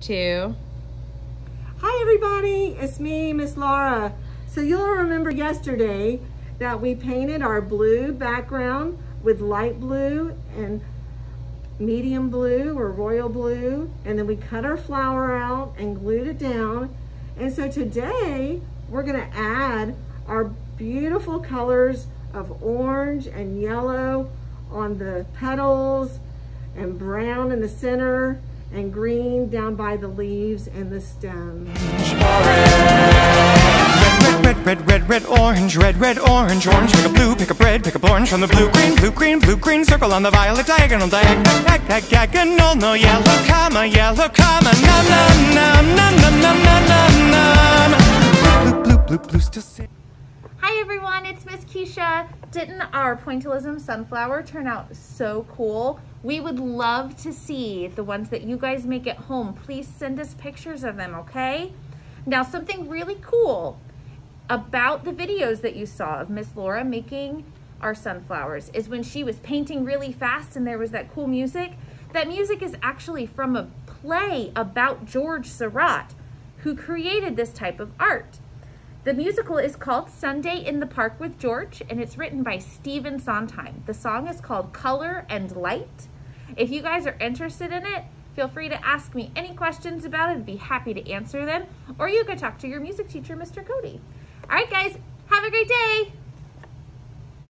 two. Hi everybody, it's me, Miss Laura. So you'll remember yesterday that we painted our blue background with light blue and medium blue or royal blue, and then we cut our flower out and glued it down. And so today we're gonna add our beautiful colors of orange and yellow on the petals and brown in the center and green down by the leaves and the stems. Red, red, red, red, orange, red, red, orange, orange. Pick a blue, pick a red, pick a orange from the blue, green, blue, green, blue, green. Circle on the violet, diagonal, diagonal, diag, diag, diagonal. No yellow comma, yellow comma. Num, num, num, num, Keisha. Didn't our pointillism sunflower turn out so cool? We would love to see the ones that you guys make at home. Please send us pictures of them, okay? Now something really cool about the videos that you saw of Miss Laura making our sunflowers is when she was painting really fast and there was that cool music. That music is actually from a play about George Seurat, who created this type of art. The musical is called Sunday in the Park with George, and it's written by Stephen Sondheim. The song is called Color and Light. If you guys are interested in it, feel free to ask me any questions about it. I'd be happy to answer them. Or you could talk to your music teacher, Mr. Cody. All right, guys,